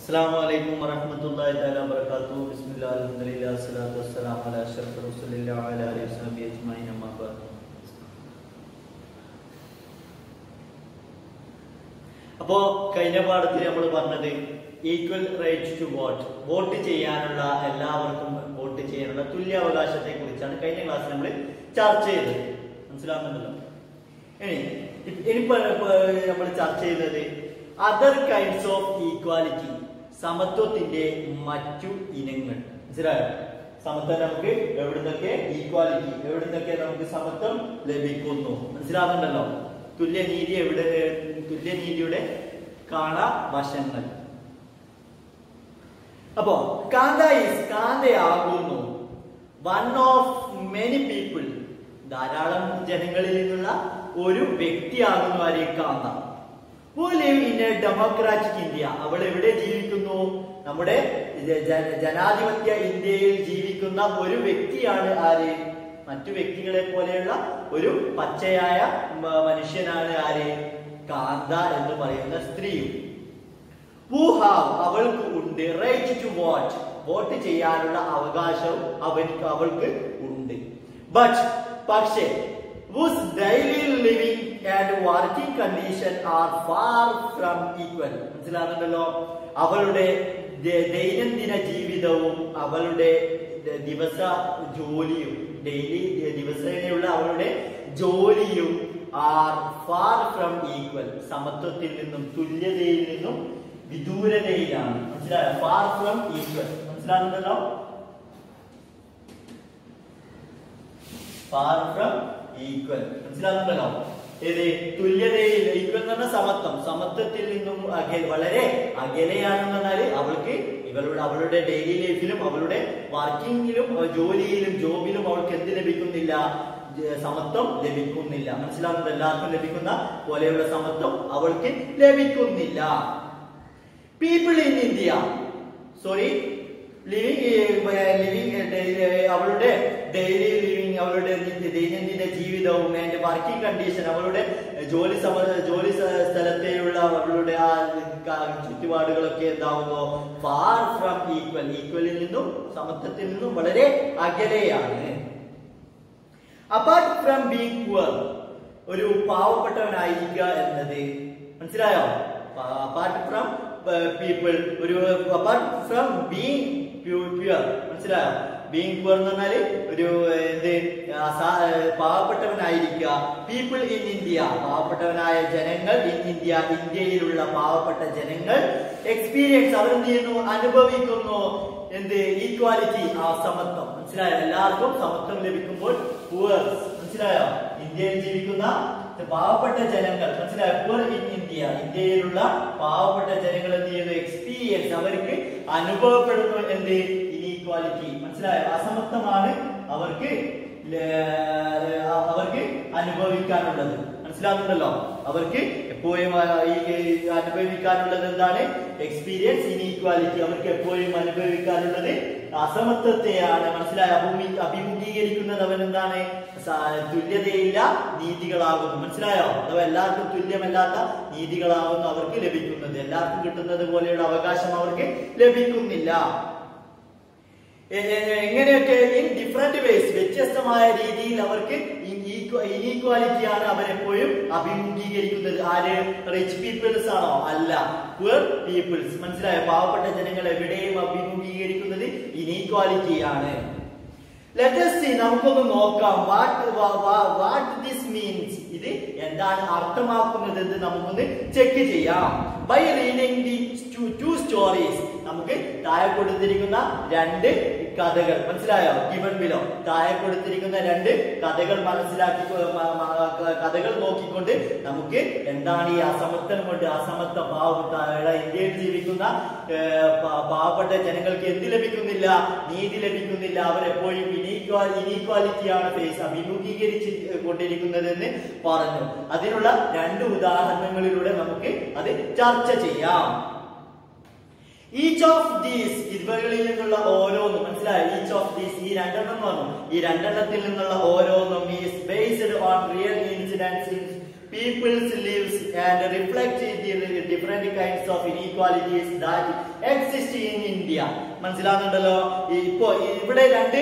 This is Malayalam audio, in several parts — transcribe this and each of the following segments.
അസ്സാം വലൈക്കും വറഹമത്തല്ലാ തആല വബറകാതുഹു. ബിസ്മില്ലാഹിർ റഹ്മാനിർ റഹീം. അസ്സലാത്തു വസ്സലാമു അലാ അഷ്റഫിൽ റസൂലില്ലാഹി വഅലാ അലിഹി വസഹബിഹി അജ്മഈൻ. അമ്മാ ബഅദ്. അപ്പോൾ കഴിഞ്ഞ പാഠത്തിൽ നമ്മൾ പറഞ്ഞത് equal right to vote vote ചെയ്യാനുള്ള എല്ലാവർക്കും വോട്ട് ചെയ്യാനുള്ള തുല്യാവകാശത്തെ കുറിച്ചാണ് കഴിഞ്ഞ ക്ലാസ്സിൽ നമ്മൾ ചർച്ച ചെയ്തത്. മനസ്സിലാകുന്നുണ്ടല്ലോ ഇനി ഇനിയിപ്പോ നമ്മൾ ചർച്ച ചെയ്തത് അതർ കൈൻഡ്സ് ഓഫ് ഈക്വാലിറ്റി സമത്വത്തിന്റെ മറ്റു ഇനങ്ങൾ. മനസ്സിലായോ? സമത്വം നമുക്ക് എവിടുന്നൊക്കെ ഈക്വാലിറ്റി എവിടുന്നൊക്കെ നമുക്ക് സമത്വം ലഭിക്കുന്നു. മനസ്സിലാകുന്നുണ്ടല്ലോ തുല്യനീതി എവിടെ തുല്യനീതിയുടെ കാണ വശങ്ങൾ അപ്പോ കാന്ത ഈസ് കാന്തയാകുന്നു. വൺ ഓഫ് മെനി പീപ്പിൾ ധാരാളം ജനങ്ങളിൽ നിന്നുള്ള ഒരു വ്യക്തിയാകുന്നു ആരെയും Kantha. Who live in a democratic India. അവൾ എവിടെ ജീവിക്കുന്നു? നമ്മുടെ ജനാധിപത്യ ഇന്ത്യയിൽ ജീവിക്കുന്ന ഒരു വ്യക്തിയാണ് ആര്? മറ്റു വ്യക്തികളെ പോലെയുള്ള ഒരു പച്ചയായ മനുഷ്യനാണ് ആര്? കാന്ത എന്ന് പറയുന്ന സ്ത്രീയും. ഹു ഹാവ് അവൾക്ക് ഉണ്ട്. റൈറ്റ് ടു വോട്ട് വോട്ട് ചെയ്യാനുള്ള അവകാശവും അവൻ അവൾക്ക് ഉണ്ട്. ബട്ട് പക്ഷേ whose daily living and working condition are far from equal. മനസ്സിലാകുന്നുണ്ടല്ലോ? അവളുടെ ദൈനംദിന ജീവിതവും അവളുടെ ദിവസ ജോലിയും ഡെയിലി ദിവസേനയുള്ള അവളുടെ ജോലിയും ആർ ഫാർ ഫ്രം ഈക്വൽ സമത്വത്തിൽ നിന്നും തുല്യതയിൽ നിന്നും വിദൂരതയിലാണ്. മനസ്സിലായോ? Far from equal മനസ്സിലാകുന്നുണ്ടല്ലോ? Far from equal. മനസ്സിലാകുന്നുണ്ടല്ലോ ഏത്? തുല്യതയിൽ ഈക്വൽ എന്ന് പറഞ്ഞാൽ സമത്വം. സമത്വത്തിൽ നിന്നും വളരെ അകലെയാണെന്ന് പറഞ്ഞാൽ അവൾക്ക് ഇവളുടെ അവളുടെ ഡെയിലി ലൈഫിലും അവളുടെ വർക്കിങ്ങിലും ജോലിയിലും ജോബിലും അവൾക്ക് എന്ത് ലഭിക്കുന്നില്ല? സമത്വം ലഭിക്കുന്നില്ല. മനസ്സിലാകുന്നത് എല്ലാവർക്കും ലഭിക്കുന്ന പോലെയുള്ള സമത്വം അവൾക്ക് ലഭിക്കുന്നില്ല. People in India sorry living living അവളുടെ ഡെയിലി നിത്യ- ദൈനംദിന ജീവിതവും എന്റെ വർക്കിംഗ് കണ്ടീഷൻ അവരുടെ ജോലി സമ ജോലി സ്ഥ- സ്ഥലത്തെയുള്ള അവളുടെ ആ ചുറ്റുപാടുകളൊക്കെ എന്താവുന്നു? ഫാർ ഫ്രം ഈക്വൽ ഈക്വലിൽ നിന്നും സമത്വത്തിൽ നിന്നും വളരെ അകലെയാണ്. അപ്പാർട്ട് ഫ്രം പുവർ ഒരു പാവപ്പെട്ടവനായിരിക്കുക എന്നത് മനസ്സിലായോ? അപ്പാർട്ട് ഫ്രം പീപ്പിൾ ഒരു അപ്പാർട്ട് ഫ്രം ബീങ് മനസ്സിലായോ? ബീങ് പുവർ എന്ന് പറഞ്ഞാൽ ഒരു എന്ത് പാവപ്പെട്ടവനായിരിക്കുക. പീപ്പിൾ ഇൻ ഇന്ത്യ പാവപ്പെട്ടവനായ ജനങ്ങൾ ഇൻ ഇന്ത്യ ഇന്ത്യയിലുള്ള പാവപ്പെട്ട ജനങ്ങൾ എക്സ്പീരിയൻസ് അവർ എന്ത് ചെയ്യുന്നു? അനുഭവിക്കുന്നു. എന്ത്? ഈക്വാലിറ്റി ആ സമത്വം. മനസ്സിലായോ? എല്ലാവർക്കും സമത്വം ലഭിക്കുമ്പോൾ പുവേഴ്സ് മനസ്സിലായോ? ഇന്ത്യയിൽ ജീവിക്കുന്ന പാവപ്പെട്ട ജനങ്ങൾ. മനസ്സിലായോ? പുവർ ഇൻ ഇന്ത്യ ഇന്ത്യയിലുള്ള പാവപ്പെട്ട ജനങ്ങൾ എന്ത് ചെയ്യുന്നു? എക്സ്പീരിയൻസ് അവർക്ക് അനുഭവപ്പെടുന്നു. എന്ത്? ഇനീക്വാലിറ്റി മനസ്സിലായോ? അസമത്വമാണ് അവർക്ക് അവർക്ക് അനുഭവിക്കാനുള്ളത്. മനസ്സിലാകുന്നുണ്ടല്ലോ? അവർക്ക് എപ്പോഴും അനുഭവിക്കാനുള്ളത് എന്താണ്? എക്സ്പീരിയൻസ് ഇനീക്വാലിറ്റി അവർക്ക് എപ്പോഴും അനുഭവിക്കാനുള്ളത് അസമത്വത്തെയാണ്. മനസ്സിലായ? ഭൂമി അഭിമുഖീകരിക്കുന്നത് അവൻ എന്താണ്? തുല്യതയില്ല നീതികളാകുന്നു. മനസ്സിലായോ? അഥവാ എല്ലാവർക്കും തുല്യമല്ലാത്ത നീതികളാകുന്നു അവർക്ക് ലഭിക്കുന്നത്. എല്ലാവർക്കും കിട്ടുന്നത് പോലെയുള്ള അവകാശം അവർക്ക് ലഭിക്കുന്നില്ല. എങ്ങനെയൊക്കെ ഇൻ ഡിഫറെന്റ് വേസ് വ്യത്യസ്തമായ രീതിയിൽ അവർക്ക് ഇനീക്വാലിറ്റിയാണ് അവരെപ്പോഴും അഭിമുഖീകരിക്കുന്നത്. ആര്? റിച്ച് പീപ്പിൾസ് ആണോ? അല്ല. പുവർ പീപ്പിൾസ് മനസ്സിലായോ? പാവപ്പെട്ട ജനങ്ങൾ എവിടെയും അഭിമുഖീകരിക്കുന്നത് ഇനീക്വാലിറ്റിയാണ് ആണ്. നമുക്കൊന്ന് നോക്കാം. വാട്ട് വാട്ട് ദിസ് മീൻസ് ഇത് എന്താണ് അർത്ഥമാക്കുന്നത് എന്ന് നമുക്കൊന്ന് ചെക്ക് ചെയ്യാം. By reading the two stories നമുക്ക് താഴെ കൊടുത്തിരിക്കുന്ന രണ്ട് കഥകൾ. മനസ്സിലായോ? ഗിവൺ ബിലോ താഴെ കൊടുത്തിരിക്കുന്ന രണ്ട് കഥകൾ മനസ്സിലാക്കി കഥകൾ നോക്കിക്കൊണ്ട് നമുക്ക് എന്താണ് ഈ അസമത്വം കൊണ്ട് അസമത്വ ഭാവം ഇന്ത്യയിൽ ജീവിക്കുന്ന പാവപ്പെട്ട ജനങ്ങൾക്ക് എന്ത് ലഭിക്കുന്നില്ല? നീതി ലഭിക്കുന്നില്ല. അവരെപ്പോഴും ഇനീക്വാ ഇനീക്വാലിറ്റിയാണ് ഫേസ് അഭിമുഖീകരിച്ച് കൊണ്ടിരിക്കുന്നതെന്ന് പറഞ്ഞു. അതിനുള്ള രണ്ട് ഉദാഹരണങ്ങളിലൂടെ നമുക്ക് അത് ചർച്ച ചെയ്യാം. ഈച്ച് ഓഫ് ദീസ് ഇവകളിൽ നിന്നുള്ള ഓരോന്നും മനസ്സിലായി? ഈച്ച് ഓഫ് ദീസ് ഈ രണ്ടെണ്ണം പറഞ്ഞു. ഈ രണ്ടെണ്ണത്തിൽ നിന്നുള്ള ഓരോന്നും is based on real incidents in people's lives and reflect the different kinds of inequalities that exist in India. മനസ്സിലാകുന്നുണ്ടല്ലോ? ഇപ്പോ ഇവിടെ രണ്ട്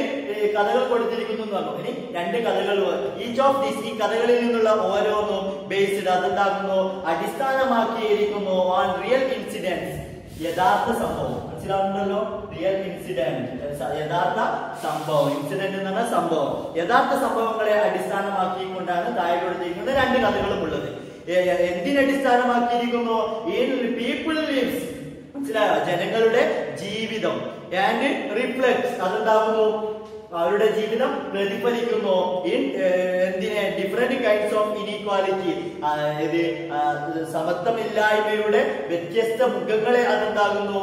കഥകൾ കൊടുത്തിരിക്കുന്നു എന്ന് പറഞ്ഞു. ഇനി രണ്ട് കഥകൾ ഈച്ച് ഓഫ് ദിസ് ഈ കഥകളിൽ നിന്നുള്ള ഓരോന്നും ബേസ്ഡ് അതുണ്ടാക്കുന്നു അടിസ്ഥാനമാക്കിയിരിക്കുന്നു ഓൺ റിയൽ ഇൻസിഡൻസ് യഥാർത്ഥ സംഭവം. മനസ്സിലാവുന്നുണ്ടല്ലോ? റിയൽ ഇൻസിഡന്റ് യഥാർത്ഥ സംഭവം. ഇൻസിഡന്റ് എന്ന് പറഞ്ഞാൽ സംഭവം. യഥാർത്ഥ സംഭവങ്ങളെ അടിസ്ഥാനമാക്കിക്കൊണ്ടാണ് താഴെ കൊടുത്തിരിക്കുന്ന രണ്ട് കഥകളും ഉള്ളത്. എന്തിനടിസ്ഥാനമാക്കിയിരിക്കുന്നു in പീപ്പിൾ ലിവ്സ് മനസ്സിലായോ? ജനങ്ങളുടെ ജീവിതം. ആൻഡ് റിഫ്ലക്ട്സ് അതുണ്ടാകുന്നു അവരുടെ ജീവിതം പ്രതിഫലിക്കുന്നു. ഇൻ എന്തിനെ? ഡിഫറെന്റ് കൈൻഡ്സ് ഓഫ് ഇനീക്വാലിറ്റി ഇത് സമത്വമില്ലായ്മയുടെ വ്യത്യസ്ത മുഖങ്ങളെ അതുണ്ടാകുന്നു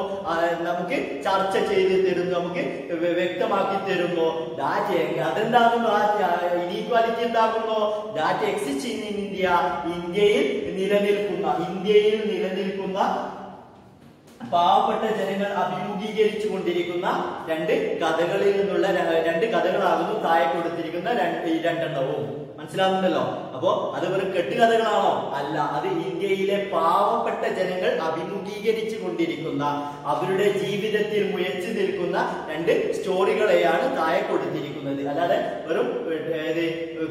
നമുക്ക് ചർച്ച ചെയ്ത് തരുന്നു നമുക്ക് വ്യക്തമാക്കി തരുന്നു. ദാറ്റ് അതെന്താകുന്നു? ഇനീക്വാലിറ്റി എന്താകുന്നു? ദാറ്റ് എക്സിസ്റ്റ് ഇൻ ഇന്ത്യ ഇന്ത്യയിൽ നിലനിൽക്കുന്ന ഇന്ത്യയിൽ നിലനിൽക്കുന്ന പാവപ്പെട്ട ജനങ്ങൾ അഭിമുഖീകരിച്ചു കൊണ്ടിരിക്കുന്ന രണ്ട് കഥകളിൽ നിന്നുള്ള രണ്ട് കഥകളാകുന്നു താഴെ കൊടുത്തിരിക്കുന്ന രണ്ട് ഈ രണ്ടെണ്ണവും. മനസ്സിലാകുന്നുണ്ടല്ലോ അപ്പോ അത് വെറും കെട്ടുകഥകളാണോ അല്ല അത് ഇന്ത്യയിലെ പാവപ്പെട്ട ജനങ്ങൾ അഭിമുഖീകരിച്ചു കൊണ്ടിരിക്കുന്ന അവരുടെ ജീവിതത്തിൽ മുയച്ചു നിൽക്കുന്ന രണ്ട് സ്റ്റോറികളെയാണ് താഴെ കൊടുത്തിരിക്കുന്നത്. അല്ലാതെ വെറും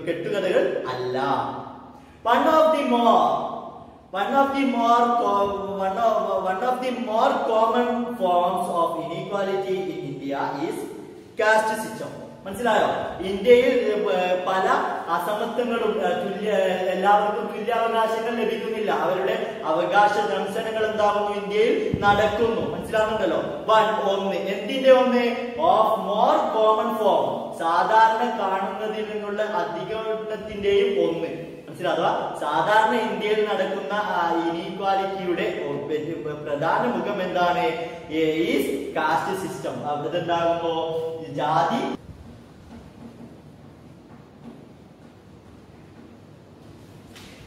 കെട്ടുകഥകൾ അല്ല. One of the more one of the more one of one of the more common forms of inequality in India is caste system. മനസ്സിലായോ? ഇന്ത്യയിൽ പല അസമത്വങ്ങളും തുല്യ എല്ലാവർക്കും തുല്യാവകാശങ്ങൾ ലഭിക്കുന്നില്ല. അവരുടെ അവകാശ ദംശനങ്ങൾ എന്താകുന്നു? ഇന്ത്യയിൽ നടക്കുന്നു. മനസ്സിലാവുന്നുണ്ടല്ലോ? വൺ ഒന്ന് എന്തിന്റെ ഒന്ന്? ഓഫ് മോർ കോമൺ ഫോം സാധാരണ കാണുന്നതിൽ നിന്നുള്ള അധികത്തിന്റെയും ഒന്ന്. അഥവാ സാധാരണ ഇന്ത്യയിൽ നടക്കുന്ന ഇനീക്വാലിറ്റിയുടെ പ്രധാന മുഖം എന്താണ്? Caste system. അതെന്താകുമ്പോ ജാതി.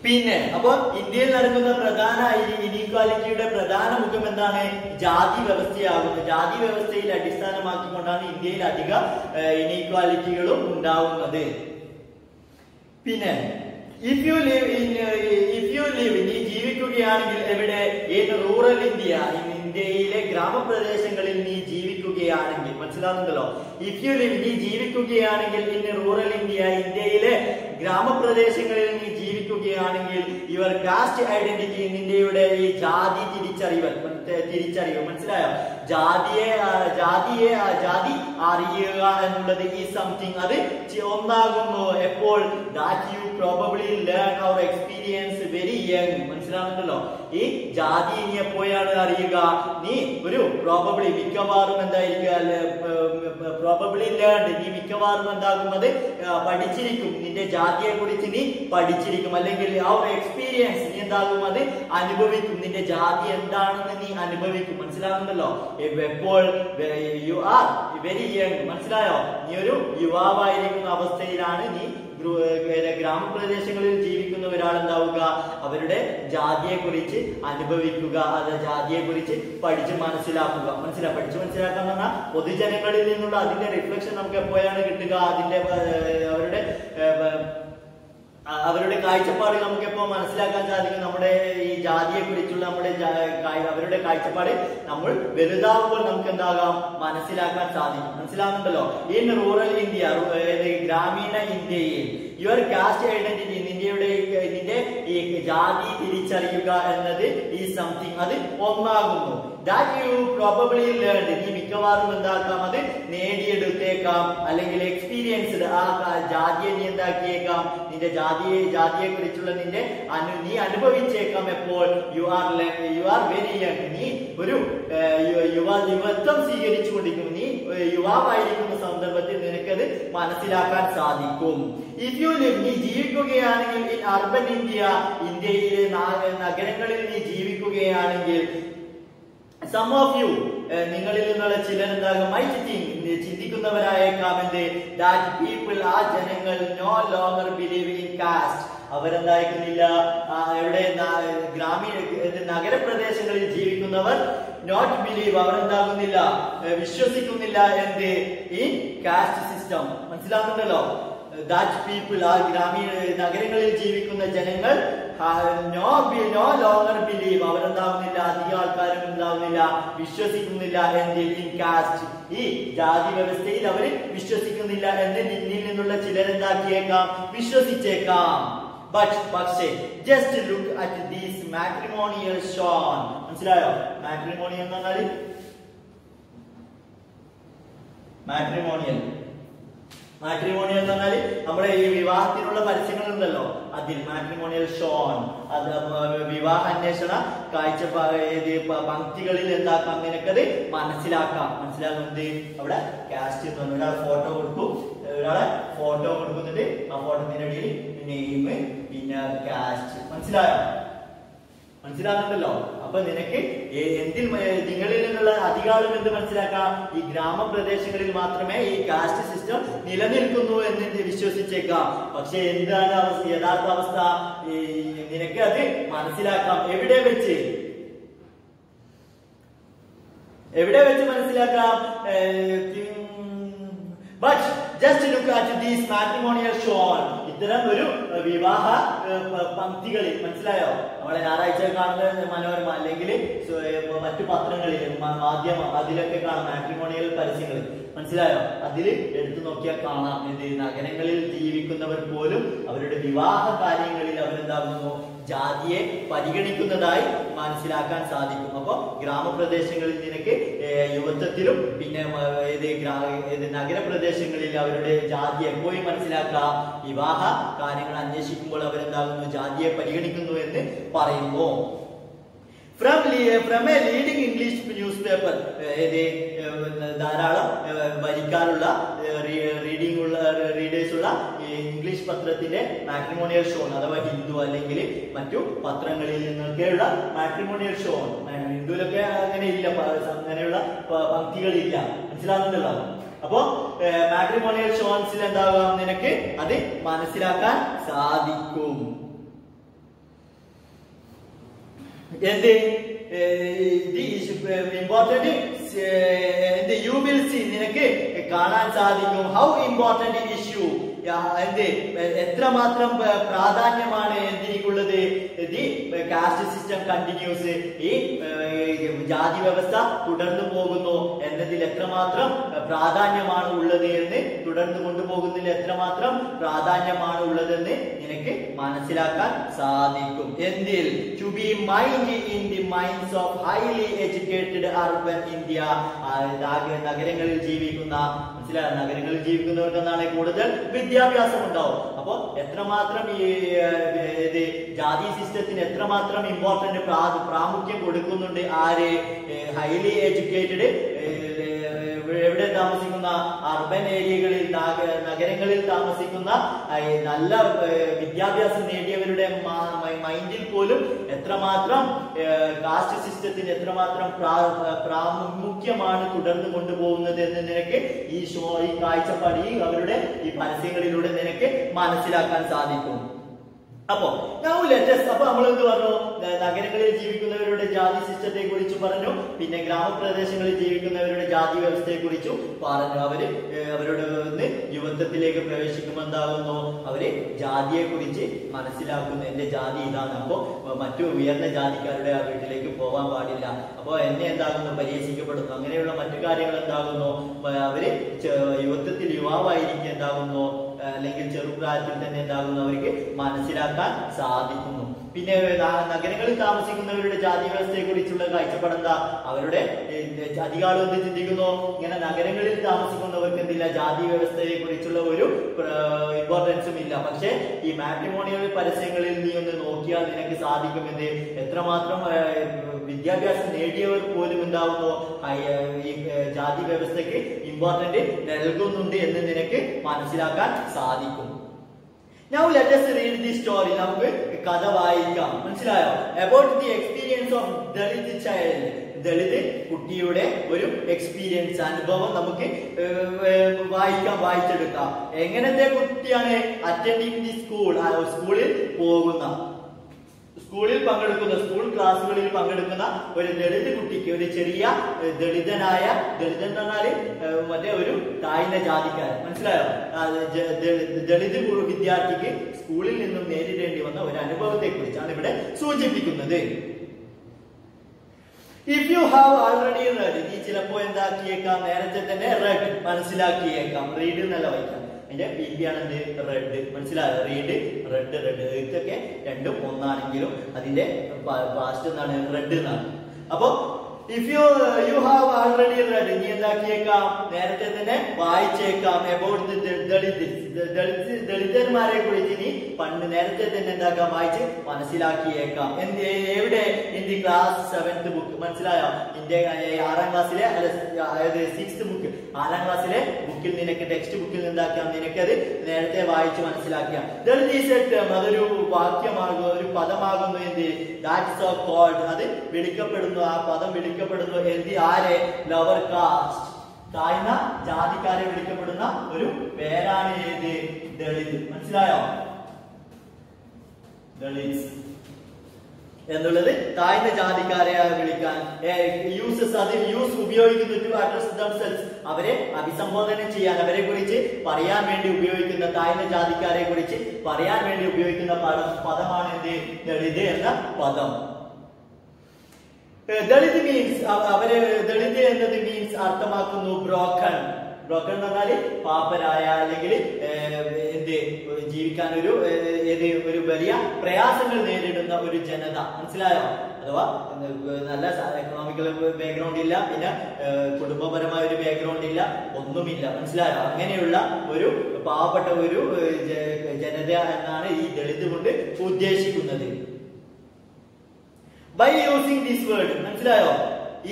പിന്നെ അപ്പൊ ഇന്ത്യയിൽ നടക്കുന്ന പ്രധാന ഇനീക്വാലിറ്റിയുടെ പ്രധാന മുഖം എന്താണ്? ജാതി വ്യവസ്ഥയാകുന്നത്. ജാതി വ്യവസ്ഥയിൽ അടിസ്ഥാനമാക്കിക്കൊണ്ടാണ് ഇന്ത്യയിൽ അധിക ഇനീക്വാലിറ്റികളും ഉണ്ടാവുന്നത്. പിന്നെ if you live in if you live നീ ജീവിക്കുകയാണെങ്കിൽ എവിടെ? ഇൻ റൂറൽ ഇന്ത്യ ഇൻ ഇന്ത്യയിലെ ഗ്രാമപ്രദേശങ്ങളിൽ നീ ജീവിക്കുകയാണെങ്കിൽ മനസ്സിലാവുന്നുണ്ടല്ലോ? ഇഫ് യു ലിവ് നീ ജീവിക്കുകയാണെങ്കിൽ ഇൻ റൂറൽ ഇന്ത്യ ഇന്ത്യയിലെ ഗ്രാമപ്രദേശങ്ങളിൽ നീ ജീവിക്കുകയാണെങ്കിൽ യുവർ കാസ്റ്റ് ഐഡന്റിറ്റി നിന്റെയുടെ ഈ ജാതി തിരിച്ചറിവ് തിരിച്ചറിവ് മനസ്സിലായോ? ജാതിയെ ജാതിയെ ജാതി അറിയുക എന്നുള്ളത് ഈ സംതിങ് അത് ഒന്നാകുന്നു എപ്പോൾ? You probably learn our experience very young മനസ്സിലാവുന്നുണ്ടല്ലോ? ഈ ജാതി നീ എപ്പോഴാണ് അറിയുക. നീ ഒരു പ്രോബബ്ലി മിക്കവാറും എന്തായിരിക്കുക? പ്രോബബ്ലി ലേൺ നീ മിക്കവാറും എന്താകുന്നത്? ആ, പഠിച്ചിരിക്കും. നിന്റെ ജാതിയെ കുറിച്ച് നീ പഠിച്ചിരിക്കും. അല്ലെങ്കിൽ ഒരു എക്സ്പീരിയൻസ് നീ എന്താകും? അത് അനുഭവിക്കും. നിന്റെ ജാതി എന്താണെന്ന് നീ അനുഭവിക്കും. മനസ്സിലാകുന്നുണ്ടല്ലോ എപ്പോൾ യു ആർ വെരി യങ് മനസ്സിലായോ? നീ ഒരു യുവാവായിരിക്കുന്ന അവസ്ഥയിലാണ് നീ ഗ്രാമപ്രദേശങ്ങളിൽ ജീവിക്കുന്ന ഒരാൾ എന്താവുക അവരുടെ ജാതിയെ കുറിച്ച് അനുഭവിക്കുക. അത് ജാതിയെ കുറിച്ച് പഠിച്ച് മനസ്സിലാക്കുക. മനസ്സിലാ പഠിച്ച് മനസ്സിലാക്കുക പറഞ്ഞാൽ പൊതുജനങ്ങളിൽ നിന്നുള്ള അതിന്റെ റിഫ്ലക്ഷൻ നമുക്ക് എപ്പോഴാണ് കിട്ടുക? അതിന്റെ അവരുടെ അവരുടെ കാഴ്ചപ്പാട് നമുക്കിപ്പോ മനസ്സിലാക്കാൻ സാധിക്കും. നമ്മുടെ ഈ ജാതിയെ കുറിച്ചുള്ള നമ്മുടെ അവരുടെ കാഴ്ചപ്പാട് നമ്മൾ വലുതാവുമ്പോൾ നമുക്ക് എന്താകാം മനസ്സിലാക്കാൻ സാധിക്കും. മനസ്സിലാവുന്നുണ്ടല്ലോ? ഇൻ റൂറൽ ഇന്ത്യ ഗ്രാമീണ ഇന്ത്യയിൽ യുവർ കാസ്റ്റ് ഐഡന്റിറ്റി നിന്റെയുടെ നിന്റെ ഈ ജാതി തിരിച്ചറിയുക എന്നത് ഈ സംതിങ് അത് ഒന്നാകുന്നു. That you probably learned. നീ മിക്കവാറും എന്താക്കാം? അത് നേടിയെടുത്തേക്കാം. അല്ലെങ്കിൽ എക്സ്പീരിയൻസ്ഡ് ആ ജാതിയെ നീ എന്താക്കിയേക്കാം? നിന്റെ ജാതിയെ ജാതിയെ കുറിച്ചുള്ള നിന്റെ അനു നീ അനുഭവിച്ചേക്കാം എപ്പോൾ? You are you are very young നീ ഒരു യുവ യുവത്വം സ്വീകരിച്ചു കൊണ്ടിരിക്കും നീ യുവാവായിരിക്കുന്ന സന്ദർഭത്തിൽ നിനക്കത് മനസ്സിലാക്കാൻ സാധിക്കും. ഇഫ് യു ലിവ് നീ ജീവിക്കുകയാണെങ്കിൽ അർബൻ ഇന്ത്യ ഇന്ത്യയിലെ നഗരങ്ങളിൽ നീ ജീവിക്കുകയാണെങ്കിൽ സം ഓഫ് യു നിങ്ങളിൽ നിന്നുള്ള ചിലർ എന്താകും? ഐ തിങ്ക് ചിന്തിക്കുന്നവരായേക്കാം എന്ത് ദാറ്റ് പീപ്പിൾ ആ ജനങ്ങൾ no longer believe in caste അവരെന്തായിരിക്കുന്നില്ല എവിടെ ഗ്രാമീണ നഗരപ്രദേശങ്ങളിൽ ജീവിക്കുന്നവർ നോട്ട് ബിലീവ് അവരെന്താകുന്നില്ല? വിശ്വസിക്കുന്നില്ല എന്ത്? ഈ കാസ്റ്റ് സിസ്റ്റം മനസ്സിലാകുന്നുണ്ടല്ലോ? ദാറ്റ് പീപ്പിൾ ആ ഗ്രാമീണ നഗരങ്ങളിൽ ജീവിക്കുന്ന ജനങ്ങൾ നോ നോ ലോങ്ങർ ബിലീവ് അവരുണ്ടാവുന്നില്ല അധികം ആൾക്കാരും ഉണ്ടാവുന്നില്ല വിശ്വസിക്കുന്നില്ല എന്തിൽ കാസ്റ്റ് ഈ ജാതി വ്യവസ്ഥയിൽ അവർ വിശ്വസിക്കുന്നില്ല എന്ന് നിന്നിൽ നിന്നുള്ള ചിലരെന്താക്കിയേക്കാം വിശ്വസിച്ചേക്കാം. ബട്ട് പക്ഷേ just look at these matrimonial shown മനസ്സിലായോ? മാട്രിമോണിയൽ എന്ന് പറഞ്ഞാൽ മാട്രിമോണിയൽ മാട്രിമോണിയൽ എന്ന് പറഞ്ഞാൽ നമ്മുടെ ഈ വിവാഹത്തിനുള്ള പരസ്യങ്ങൾ ഉണ്ടല്ലോ അതിൽ മാട്രിമോണിയൽ ഷോൺ അത് വിവാഹ അന്വേഷണ കാഴ്ച പങ്ക്തികളിൽ എന്താക്കാം അങ്ങനെയൊക്കെ അത് മനസ്സിലാക്കാം. മനസ്സിലാക്കുന്നത് അവിടെ കാസ്റ്റ് എന്ന് ഒരാൾ ഫോട്ടോ കൊടുക്കും ഒരാളെ ഫോട്ടോ കൊടുക്കുന്നുണ്ട് ആ ഫോട്ടോത്തിനിടയിൽ നെയിം പിന്നെ കാസ്റ്റ് മനസ്സിലായോ? മനസ്സിലാകുന്നുണ്ടല്ലോ? അപ്പൊ നിനക്ക് എന്തിൽ നിങ്ങളിൽ നിന്നുള്ള അധികാരം എന്ത് മനസ്സിലാക്കാം? ഈ ഗ്രാമപ്രദേശങ്ങളിൽ മാത്രമേ ഈ കാസ്റ്റ് സിസ്റ്റം നിലനിൽക്കുന്നു എന്ന് വിശ്വസിച്ചേക്കാം. പക്ഷെ എന്താണ് അവസ്ഥ? യഥാർത്ഥ അവസ്ഥ? നിനക്ക് അത് മനസ്സിലാക്കാം. എവിടെ വെച്ച്? എവിടെ വെച്ച് മനസ്സിലാക്കാം? Just look at these matrimonial shown ഇത്തരം ഒരു വിവാഹ പങ്ക്തികളിൽ മനസ്സിലായോ? നമ്മളെ ഞായറാഴ്ച കാണുന്ന മനോരമ അല്ലെങ്കിൽ മറ്റു പത്രങ്ങളിൽ മാധ്യമം അതിലൊക്കെ കാണാം മാട്രിമോണിയൽ പരസ്യങ്ങൾ മനസ്സിലായോ? അതിൽ എടുത്തു നോക്കിയാൽ കാണാം. എന്ത് നഗരങ്ങളിൽ ജീവിക്കുന്നവർ പോലും അവരുടെ വിവാഹ കാര്യങ്ങളിൽ അവരെന്താകുന്നു? ജാതിയെ പരിഗണിക്കുന്നതായി മനസ്സിലാക്കാൻ സാധിക്കും. അപ്പൊ ഗ്രാമപ്രദേശങ്ങളിൽ നിനക്ക് യുവത്വത്തിലും പിന്നെ ഗ്രാ- ഏത് നഗരപ്രദേശങ്ങളിൽ അവരുടെ ജാതി എപ്പോഴും മനസ്സിലാക്കുക വിവാഹ കാര്യങ്ങൾ അന്വേഷിക്കുമ്പോൾ അവരെന്താകുന്നു? ജാതിയെ പരിഗണിക്കുന്നു എന്ന് പറയുന്നു. From from a leading English newspaper ഏത് ധാരാളം വരിക്കാനുള്ള റീഡിംഗ് ഉള്ള റീഡേഴ്സ് ഉള്ള ഇംഗ്ലീഷ് പത്രത്തിന്റെ മാട്രിമോണിയൽ ഷോൺ അഥവാ ഹിന്ദു അല്ലെങ്കിൽ മറ്റു പത്രങ്ങളിൽ നിന്നൊക്കെയുള്ള മാട്രിമോണിയൽ ഷോൺ ഹിന്ദുവിലൊക്കെ അങ്ങനെ ഇല്ല അങ്ങനെയുള്ള പങ്ക്തികളില്ല. മനസ്സിലാകുന്നുണ്ടല്ലോ? അപ്പോ മാട്രിമോണിയൽ ഷോൺസിൽ എന്താകാം നിനക്ക്? അത് മനസ്സിലാക്കാൻ സാധിക്കും. എന്ത്? ഇമ്പോർട്ടന്റ് എന്ത്? യു വിൽ സി നിനക്ക് കാണാൻ സാധിക്കും. ഹൗ ഇമ്പോർട്ടന്റ് ഇഷ്യൂ എന്ത് എത്രമാത്രം മാത്രം പ്രാധാന്യമാണ് എന്തിനുള്ളത് കാസ്റ്റ് സിസ്റ്റം കണ്ടിന്യൂസ് ഈ ജാതി വ്യവസ്ഥ തുടർന്നു പോകുന്നു എന്നതിൽ എത്രമാത്രം പ്രാധാന്യമാണ് ഉള്ളത് എന്ന് തുടർന്ന് കൊണ്ടുപോകുന്നതിൽ എത്രമാത്രം പ്രാധാന്യമാണ് ഉള്ളതെന്ന് നിനക്ക് മനസ്സിലാക്കാൻ സാധിക്കും. എന്തിൽ? To be mind in the minds of highly educated urban India നഗരങ്ങളിൽ ജീവിക്കുന്ന മനസ്സിലായ? നഗരങ്ങളിൽ ജീവിക്കുന്നവർക്ക് കൂടുതൽ വിദ്യാഭ്യാസം ഉണ്ടാവും അപ്പൊ എത്രമാത്രം ഈ ഇത് ജാതി സിസ്റ്റത്തിന് എത്രമാത്രം ഇമ്പോർട്ടന്റ് പ്രാമുഖ്യം കൊടുക്കുന്നുണ്ട് ആര്? ഹൈലി എഡ്യൂക്കേറ്റഡ് എവിടെ താമസിക്കുന്ന അർബൻ ഏരിയകളിൽ നഗരങ്ങളിൽ താമസിക്കുന്ന നല്ല വിദ്യാഭ്യാസം നേടിയവരുടെ മൈൻഡിൽ പോലും എത്രമാത്രം കാസ്റ്റ് സിസ്റ്റത്തിന് എത്രമാത്രം പ്രാ- പ്രാമുഖ്യമാണ് തുടർന്ന് കൊണ്ടുപോകുന്നത് എന്ന് നിനക്ക് ഈ ഷോ ഈ കാഴ്ചപ്പാട് അവരുടെ ഈ പരസ്യങ്ങളിലൂടെ നിനക്ക് മനസ്സിലാക്കാൻ സാധിക്കും. അപ്പോ now let അപ്പൊ നമ്മൾ എന്ത് പറഞ്ഞു നഗരങ്ങളിൽ ജീവിക്കുന്നവരുടെ ജാതി സിസ്റ്റത്തെ കുറിച്ച് പറഞ്ഞു. പിന്നെ ഗ്രാമപ്രദേശങ്ങളിൽ ജീവിക്കുന്നവരുടെ ജാതി വ്യവസ്ഥയെ കുറിച്ചും പറഞ്ഞു. അവർ അവരോട് നിന്ന് യുവത്വത്തിലേക്ക് പ്രവേശിക്കുമ്പോൾ എന്താകുന്നു അവർ ജാതിയെ കുറിച്ച് മനസ്സിലാക്കുന്നു. എന്റെ ജാതി ഇതാണ്. അപ്പോ മറ്റു ഉയർന്ന ജാതിക്കാരുടെ ആ വീട്ടിലേക്ക് പോകാൻ പാടില്ല. അപ്പോ എന്നെ എന്താകുന്നു? പരിഹസിക്കപ്പെടുന്നു. അങ്ങനെയുള്ള മറ്റു കാര്യങ്ങൾ എന്താകുന്നു? അവർ യുവത്വത്തിൽ യുവാവായിരിക്കും എന്താകുന്നു? അല്ലെങ്കിൽ ചെറുപ്രായത്തിൽ തന്നെ എന്താകുന്നു അവർക്ക് മനസ്സിലാക്കാൻ സാധിക്കുന്നു. പിന്നെ നഗരങ്ങളിൽ താമസിക്കുന്നവരുടെ ജാതി വ്യവസ്ഥയെ കുറിച്ചുള്ള കാഴ്ചപ്പാട് എന്താ? അവരുടെ അധികാരം എന്ത് ചിന്തിക്കുന്നു? ഇങ്ങനെ നഗരങ്ങളിൽ താമസിക്കുന്നവർക്ക് എന്തില്ല? ജാതി വ്യവസ്ഥയെ കുറിച്ചുള്ള ഒരു ഇമ്പോർട്ടൻസും ഇല്ല. പക്ഷെ ഈ മാട്രിമോണിയൽ പരസ്യങ്ങളിൽ നീ ഒന്ന് നോക്കിയാൽ നിനക്ക് സാധിക്കുമെന്ന് എത്രമാത്രം വിദ്യാഭ്യാസം നേടിയവർ പോലും എന്താവുന്നു ഈ ജാതി വ്യവസ്ഥയ്ക്ക് ഇമ്പോർട്ടന്റ് നൽകുന്നുണ്ട് എന്ന് നിനക്ക് മനസ്സിലാക്കാൻ സാധിക്കും. Let us read the story. നമുക്ക് കഥ വായിക്കാം. മനസ്സിലായോ? About the experience of Dalit child Dalit കുട്ടിയുടെ ഒരു എക്സ്പീരിയൻസ് അനുഭവം നമുക്ക് വായിക്കാം വായിച്ചെടുക്കാം. എങ്ങനത്തെ കുട്ടിയാണ് അറ്റൻഡിങ് ദി സ്കൂൾ സ്കൂളിൽ പോകുന്ന. സ്കൂളിൽ പങ്കെടുക്കുന്ന സ്കൂൾ ക്ലാസ്സുകളിൽ പങ്കെടുക്കുന്ന ഒരു ദളിത് കുട്ടിക്ക് ഒരു ചെറിയ ദളിതനായ ദളിതൻ എന്ന് പറഞ്ഞാൽ മറ്റേ ഒരു താഴ്ന്ന ജാതിക്കാരൻ. മനസ്സിലായോ? ദളിത് വിദ്യാർത്ഥിക്ക് സ്കൂളിൽ നിന്നും നേരിടേണ്ടി വന്ന ഒരു അനുഭവത്തെ കുറിച്ചാണ് ഇവിടെ സൂചിപ്പിക്കുന്നത്. If you have already read നീ ചിലപ്പോ എന്താക്കിയേക്കാം? നേരത്തെ തന്നെ റെഡ് മനസ്സിലാക്കിയേക്കാം. റീഡ് എന്നല്ല വായിക്കാം. അതിന്റെ ബി പി ആണ് എന്ത്? റെഡ് മനസ്സിലായോ? റീഡ് റെഡ് റെഡ് ഇതൊക്കെ രണ്ടും ഒന്നാണെങ്കിലും അതിന്റെ പാസ്റ്റ് എന്താണ്? റെഡ് എന്നാണ്. അപ്പൊ if you you have already read നീ എന്താക്കിയേക്കാം? നേരത്തെ തന്നെ വായിച്ചേക്കാം. അബൌട്ട് ദളിത് ദളിത് ദളിതന്മാരെ കുറിച്ച് ഇനി പണ്ട് നേരത്തെ തന്നെ എന്താക്കാം? വായിച്ച് മനസ്സിലാക്കിയേക്കാം. എന്ത് എവിടെ? ഇൻ ക്ലാസ് സെവൻത് ബുക്ക് മനസ്സിലായോ? ഇന്ത്യ ആറാം ക്ലാസ്സിലെ അതായത് സിക്സ്ത് ബുക്ക് ആറാം ക്ലാസ്സിലെ ബുക്കിൽ നിനക്ക് ടെക്സ്റ്റ് ബുക്കിൽ നിന്നാക്കാം നിനക്കത് നേരത്തെ വായിച്ച് മനസ്സിലാക്കിയ. Dalit is a. അതൊരു വാക്യമാകുന്നു ഒരു പദമാകുന്നു. എന്ത്? ദാറ്റ്സ് ഓ കോൾഡ് അത് വിളിക്കപ്പെടുന്നു. ആ പദം വിളിക്കപ്പെടുന്നു. എന്ത്? ആരെ? ലവർ കാസ്റ്റ് താഴ്ന്ന ജാതിക്കാരെ വിളിക്കപ്പെടുന്ന ഒരു പേരാണ് ഏത്? ദളിത്. മനസ്സിലായോ? ദളിത്. എന്നുള്ളത് താഴ്ന്ന ജാതിക്കാരെ വിളിക്കാൻ. യൂസസ് അത് യൂസ് ഉപയോഗിക്കുന്നു ടു അഡ്രസ് ദംസെൽസ് അവരെ അഭിസംബോധന ചെയ്യാൻ അവരെ കുറിച്ച് പറയാൻ വേണ്ടി ഉപയോഗിക്കുന്ന താഴ്ന്ന ജാതിക്കാരെ കുറിച്ച് പറയാൻ വേണ്ടി ഉപയോഗിക്കുന്ന പദം പദമാണ് എന്ത്? ദളിത് എന്ന പദം. ദളിത് മീൻസ് അവർ ദളിത് എന്നത് മീൻസ് അർത്ഥമാക്കുന്നു ബ്രോക്കൺ ബ്രോക്കൺ എന്ന് പറഞ്ഞാൽ പാപ്പരായ അല്ലെങ്കിൽ എന്ത് ജീവിക്കാൻ ഒരു ഏത് ഒരു വലിയ പ്രയാസങ്ങൾ നേരിടുന്ന ഒരു ജനത. മനസ്സിലായോ? അഥവാ നല്ല എക്കണോമിക്കൽ ബാക്ക്ഗ്രൗണ്ട് ഇല്ല പിന്നെ കുടുംബപരമായ ഒരു ബാക്ക്ഗ്രൗണ്ട് ഇല്ല ഒന്നുമില്ല. മനസ്സിലായോ? അങ്ങനെയുള്ള ഒരു പാവപ്പെട്ട ഒരു ജനത എന്നാണ് ഈ ദളിത് കൊണ്ട് ഉദ്ദേശിക്കുന്നത്. ബൈ യൂസിങ് ദിസ് വേർഡ് മനസ്സിലായോ?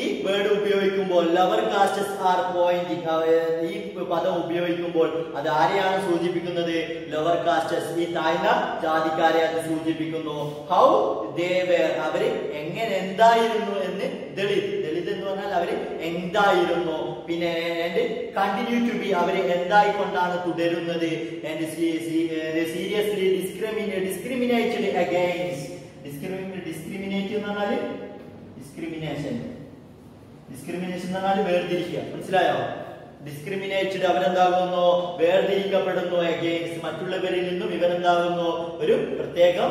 ഈ വേർഡ് ഉപയോഗിക്കുമ്പോൾ ലവർ കാസ്റ്റസ് ആർ പോയിന്റ് ഈ പദം ഉപയോഗിക്കുമ്പോൾ അത് ആരെയാണ് സൂചിപ്പിക്കുന്നത്? ലവർ കാസ്റ്റസ് ഈ താഴ്ന്ന ജാതിക്കാരെ അത് സൂചിപ്പിക്കുന്നു. ഹൗ ദേ വേർ അവർ എങ്ങനെ എന്തായിരുന്നു എന്ന് ദളിത് ദളിത് എന്ന് പറഞ്ഞാൽ അവർ എന്തായിരുന്നു? പിന്നെ കണ്ടിന്യൂ ടു ബി അവർ എന്തായിക്കൊണ്ടാണ് തുടരുന്നത്? സീരിയസ്ലി ഡിസ്ക്രിമിനേ ഡിസ്ക്രിമിനേറ്റഡ് ഡിസ്ക്രിമിനേറ്റ് എന്ന് ഡിസ്ക്രിമിനേഷൻ ഡിസ്ക്രിമിനേഷൻ എന്ന് പറഞ്ഞാൽ വേർതിരിക്കുക. മനസ്സിലായോ? ഡിസ്ക്രിമിനേറ്റഡ് അവരെന്താകുന്നു? വേർതിരിക്കപ്പെടുന്നു അഗെയിൻസ്റ്റ് മറ്റുള്ളവരിൽ നിന്നും ഇവരെന്താകുന്നു? ഒരു പ്രത്യേകം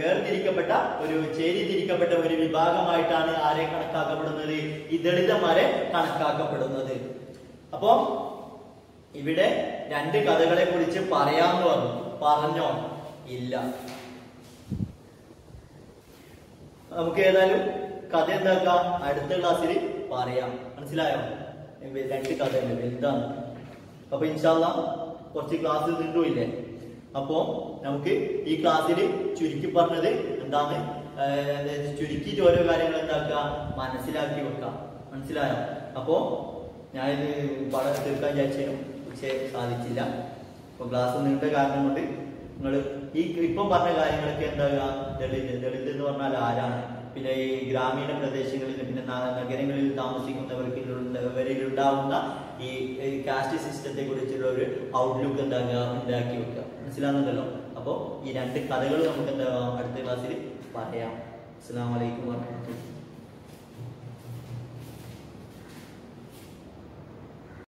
വേർതിരിക്കപ്പെട്ട ഒരു ചേരിതിരിക്കപ്പെട്ട ഒരു വിഭാഗമായിട്ടാണ് ആരെ കണക്കാക്കപ്പെടുന്നത്? ഈ ദളിതന്മാരെ കണക്കാക്കപ്പെടുന്നത്. അപ്പോ ഇവിടെ രണ്ട് കഥകളെ കുറിച്ച് പറയാന്ന് പറഞ്ഞു. പറഞ്ഞോ? ഇല്ല. നമുക്ക് ഏതായാലും കഥ എന്താക്കാം അടുത്ത ക്ലാസ്സിൽ പറയാം. മനസ്സിലായോ? രണ്ട് കഥ ഉണ്ട് വലുതാണ് അപ്പൊ ഇൻഷാല്ല കുറച്ച് ക്ലാസ് കിട്ടൂല്ലേ അപ്പോ നമുക്ക് ഈ ക്ലാസ്സിൽ ചുരുക്കി പറഞ്ഞത് എന്താണ്? ചുരുക്കിയിട്ട് ഓരോ കാര്യങ്ങൾ എന്താക്കുക? മനസ്സിലാക്കി വെക്കാം മനസ്സിലായോ? അപ്പോ ഞാനിത് പാഠം തീർക്കാൻ വിചാരിച്ചു പക്ഷേ സാധിച്ചില്ല. അപ്പൊ ക്ലാസ് നീണ്ട കാരണം കൊണ്ട് നിങ്ങൾ ഈ ഇപ്പം പറഞ്ഞ കാര്യങ്ങളൊക്കെ എന്താകുക ദളിത് ദളിത് എന്ന് പറഞ്ഞാൽ ആരാണ്? പിന്നെ ഈ ഗ്രാമീണ പ്രദേശങ്ങളിൽ പിന്നെ നഗരങ്ങളിൽ താമസിക്കുന്നവർക്ക് ഇവരിൽ ഉണ്ടാവുന്ന ഈ കാസ്റ്റ് സിസ്റ്റത്തെ കുറിച്ചുള്ള ഒരു ഔട്ട്ലുക്ക് എന്താകുക ഉണ്ടാക്കി വെക്കുക. മനസ്സിലാകുന്നുണ്ടല്ലോ അപ്പോൾ ഈ രണ്ട് കഥകൾ നമുക്ക് എന്താ അടുത്ത ക്ലാസ്സിൽ പറയാം. അസ്സാം വലൈക്കും വാഹമത്തുള്ള